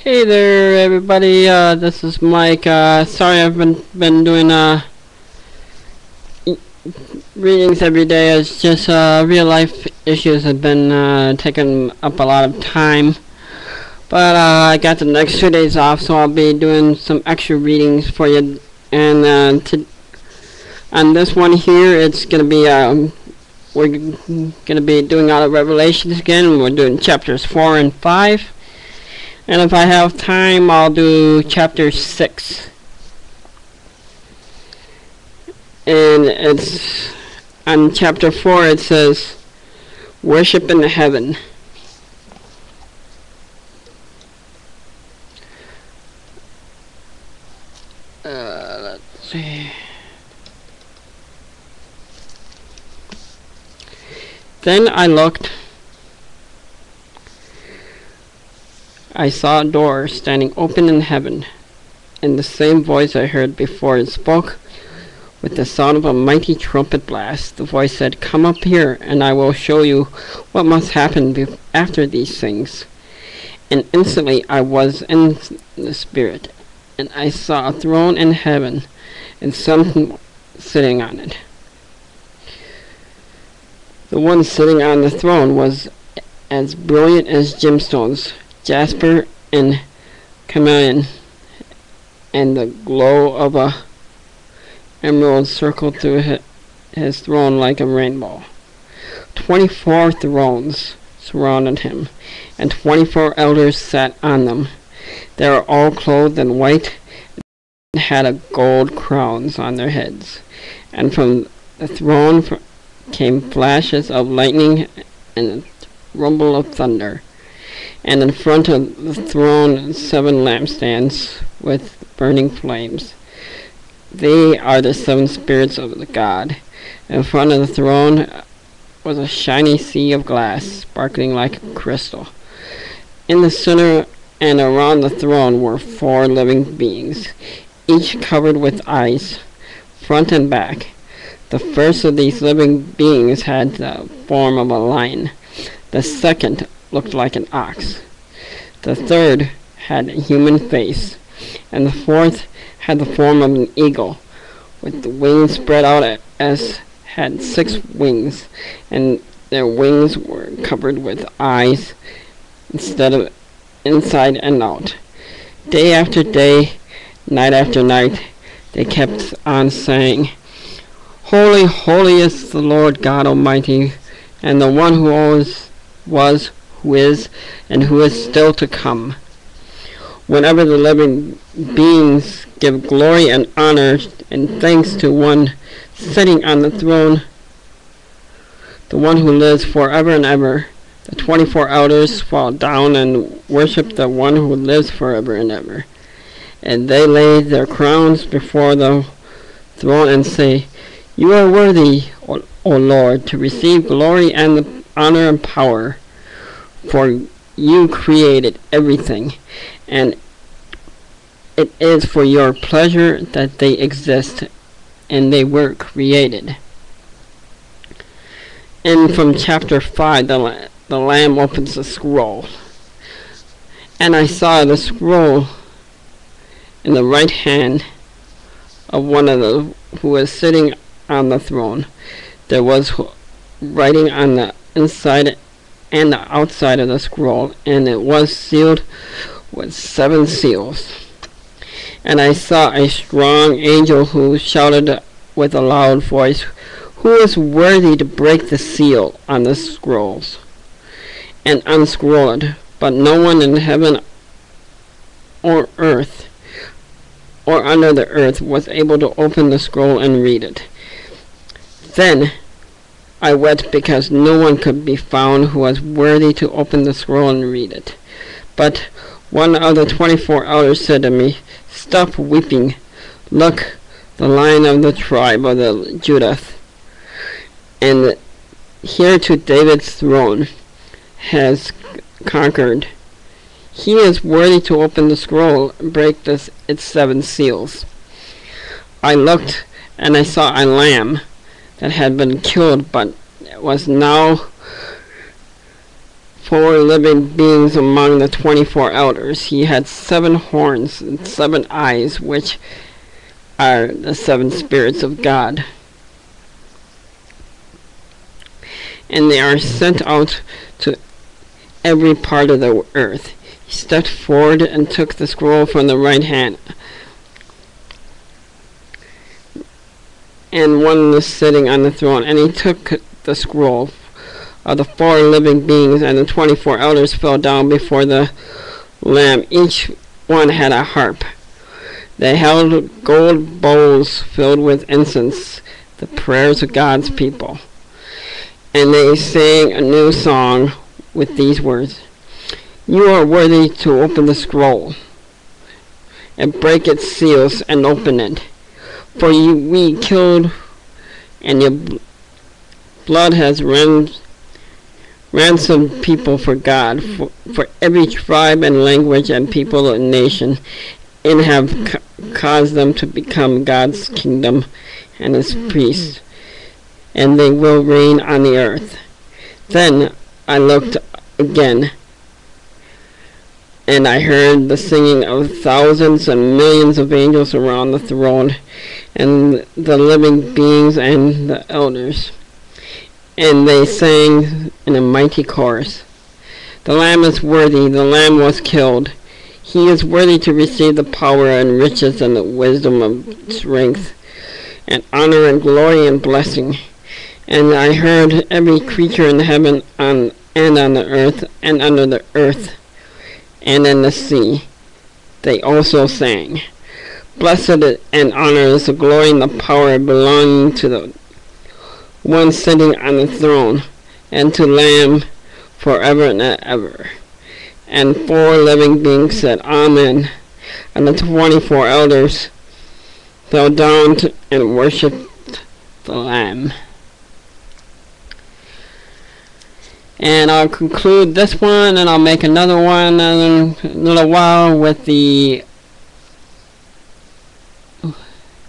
Hey there, everybody. Uh, this is Mike. Uh, sorry, I've been been doing uh, readings every day. It's just uh, real life issues have been uh, taking up a lot of time. But uh, I got the next two days off, so I'll be doing some extra readings for you. And to, on this one here, it's gonna be um, we're gonna be doing all of Revelations again. We're doing chapters four and five. And if I have time, I'll do chapter 6. And it's on chapter 4, it says, Worship in heaven. Uh, let's see. Then I looked I saw a door standing open in heaven, and the same voice I heard before it spoke with the sound of a mighty trumpet blast. The voice said, Come up here, and I will show you what must happen after these things. And instantly I was in the Spirit, and I saw a throne in heaven, and someone sitting on it. The one sitting on the throne was as brilliant as gemstones jasper and carnelian, and the glow of a emerald circled through hi- his throne like a rainbow. Twenty-four thrones surrounded him, and twenty-four elders sat on them. They were all clothed in white and had a gold crowns on their heads. And from the throne came flashes of lightning and a rumble of thunder and in front of the throne seven lampstands with burning flames. They are the seven spirits of the God. In front of the throne was a shiny sea of glass, sparkling like crystal. In the center and around the throne were four living beings, each covered with eyes, front and back. The first of these living beings had the form of a lion. The second looked like an ox. The third had a human face, and the fourth had the form of an eagle, with the wings spread out as had six wings, and their wings were covered with eyes instead of inside and out. Day after day, night after night, they kept on saying, Holy, holy is the Lord God Almighty, and the one who always was, who is, and who is still to come. Whenever the living beings give glory and honor and thanks to one sitting on the throne, the one who lives forever and ever, the twenty-four elders fall down and worship the one who lives forever and ever. And they lay their crowns before the throne and say, You are worthy, O, o Lord, to receive glory and honor and power for you created everything, and it is for your pleasure that they exist and they were created. And from chapter 5, the, la- the Lamb opens the scroll. And I saw the scroll in the right hand of one of the who was sitting on the throne. There was writing on the inside and the outside of the scroll, and it was sealed with seven seals. And I saw a strong angel who shouted with a loud voice, Who is worthy to break the seal on the scrolls and unscroll it? But no one in heaven or earth or under the earth was able to open the scroll and read it. Then I wept because no one could be found who was worthy to open the scroll and read it. But one of the twenty-four elders said to me, Stop weeping. Look, the lion of the tribe of the Judah, and here to David's throne, has conquered. He is worthy to open the scroll and break this, its seven seals. I looked, and I saw a lamb that had been killed but was now four living beings among the twenty-four elders. He had seven horns and seven eyes, which are the seven spirits of God. And they are sent out to every part of the earth. He stepped forward and took the scroll from the right hand. And one was sitting on the throne, and he took the scroll of the four living beings, and the twenty-four elders fell down before the Lamb. Each one had a harp. They held gold bowls filled with incense, the prayers of God's people. And they sang a new song with these words You are worthy to open the scroll and break its seals and open it. For you we killed, and your bl- blood has ran, ransomed people for God, for, for every tribe and language and people and nation, and have ca- caused them to become God's kingdom and his priests, and they will reign on the earth. Then I looked again, and I heard the singing of thousands and millions of angels around the throne, and the living beings and the elders. And they sang in a mighty chorus The Lamb is worthy, the Lamb was killed. He is worthy to receive the power and riches and the wisdom of strength, and honor and glory and blessing. And I heard every creature in heaven on and on the earth and under the earth and in the sea. They also sang. Blessed and honor is the glory and the power belonging to the one sitting on the throne, and to Lamb forever and ever. And four living beings said, Amen. And the twenty-four elders fell down and worshipped the Lamb. And I'll conclude this one, and I'll make another one in a little while with the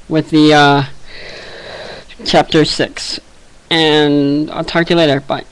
with the uh, chapter six. And I'll talk to you later. Bye.